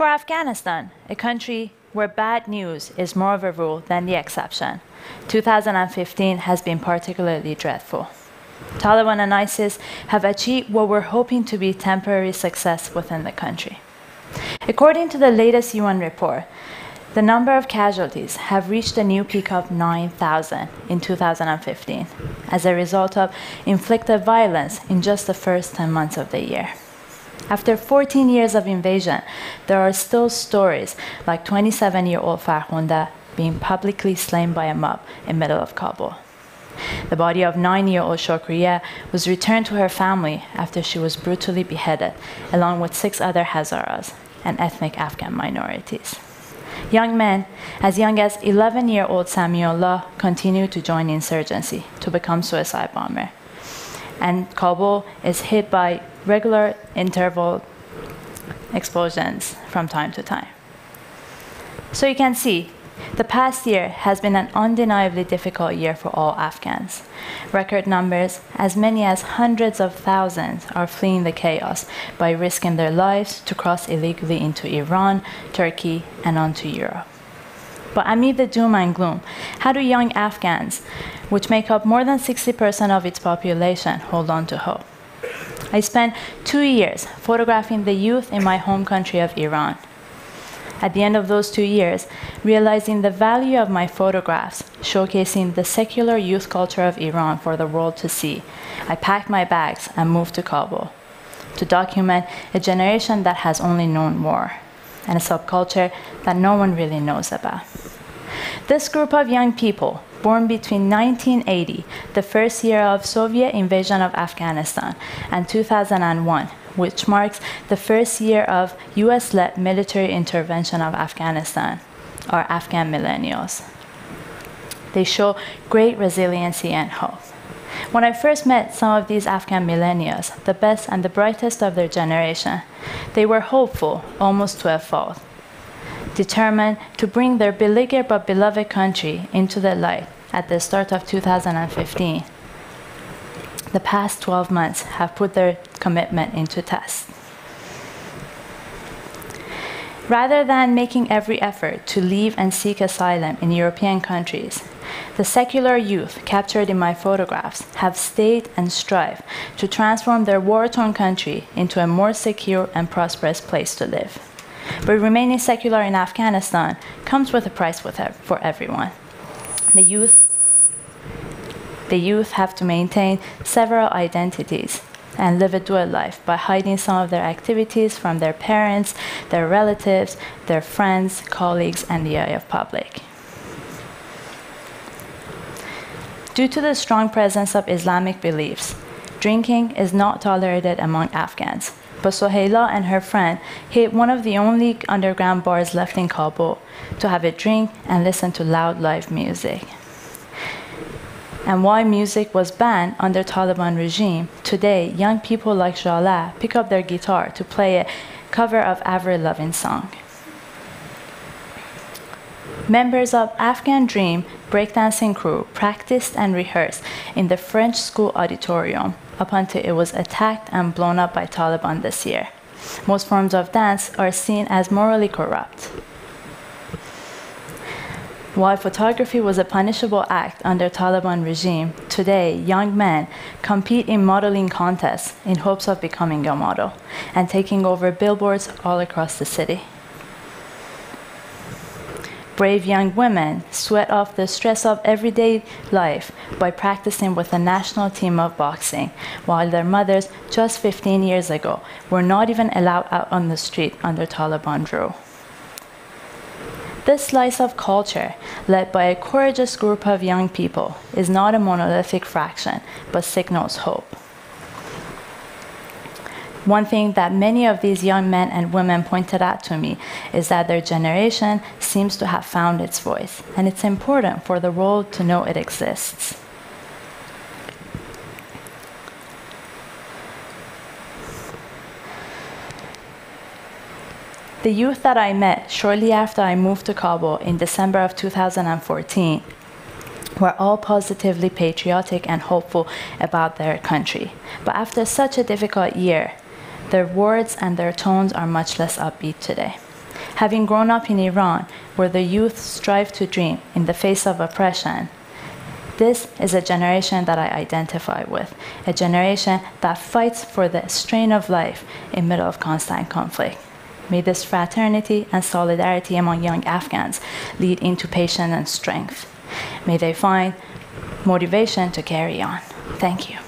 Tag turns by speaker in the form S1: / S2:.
S1: For Afghanistan, a country where bad news is more of a rule than the exception, 2015 has been particularly dreadful. Taliban and ISIS have achieved what we're hoping to be temporary success within the country. According to the latest UN report, the number of casualties have reached a new peak of 9,000 in 2015 as a result of inflicted violence in just the first 10 months of the year. After 14 years of invasion, there are still stories like 27 year old Farkhunda being publicly slain by a mob in middle of Kabul. The body of nine year old Shokriya was returned to her family after she was brutally beheaded, along with six other Hazaras and ethnic Afghan minorities. Young men, as young as 11 year old Samiullah, continued to join insurgency to become suicide bomber. And Kabul is hit by regular interval explosions from time to time. So you can see the past year has been an undeniably difficult year for all Afghans. Record numbers, as many as hundreds of thousands, are fleeing the chaos by risking their lives to cross illegally into Iran, Turkey, and onto Europe. But amid the doom and gloom, how do young Afghans, which make up more than 60% of its population, hold on to hope? I spent two years photographing the youth in my home country of Iran at the end of those two years, realizing the value of my photographs, showcasing the secular youth culture of Iran for the world to see, I packed my bags and moved to Kabul to document a generation that has only known war and a subculture that no one really knows about. This group of young people, born between 1980, the first year of Soviet invasion of Afghanistan, and 2001, which marks the first year of US led military intervention of Afghanistan, are Afghan millennials. They show great resiliency and hope. When I first met some of these Afghan millennials, the best and the brightest of their generation, they were hopeful almost to a fault, determined to bring their beleaguered but beloved country into the light at the start of 2015 the past 12 months have put their commitment into test. Rather than making every effort to leave and seek asylum in European countries, the secular youth captured in my photographs have stayed and strive to transform their war torn country into a more secure and prosperous place to live. But remaining secular in Afghanistan comes with a price for everyone. The youth the youth have to maintain several identities and live a dual life by hiding some of their activities from their parents, their relatives, their friends, colleagues, and the eye of public. Due to the strong presence of Islamic beliefs, drinking is not tolerated among Afghans. But Sohaila and her friend hit one of the only underground bars left in Kabul to have a drink and listen to loud live music and why music was banned under Taliban regime, today young people like Jala pick up their guitar to play a cover of Avril Lavigne song. Members of Afghan Dream breakdancing crew practiced and rehearsed in the French school auditorium up until it was attacked and blown up by Taliban this year. Most forms of dance are seen as morally corrupt. While photography was a punishable act under Taliban regime, today young men compete in modeling contests in hopes of becoming a model and taking over billboards all across the city. Brave young women sweat off the stress of everyday life by practicing with a national team of boxing, while their mothers just 15 years ago were not even allowed out on the street under Taliban rule. This slice of culture, led by a courageous group of young people, is not a monolithic fraction, but signals hope. One thing that many of these young men and women pointed out to me is that their generation seems to have found its voice, and it's important for the world to know it exists. The youth that I met shortly after I moved to Kabul in December of 2014 were all positively patriotic and hopeful about their country. But after such a difficult year, their words and their tones are much less upbeat today. Having grown up in Iran, where the youth strive to dream in the face of oppression, this is a generation that I identify with, a generation that fights for the strain of life in middle of constant conflict. May this fraternity and solidarity among young Afghans lead into patience and strength. May they find motivation to carry on. Thank you.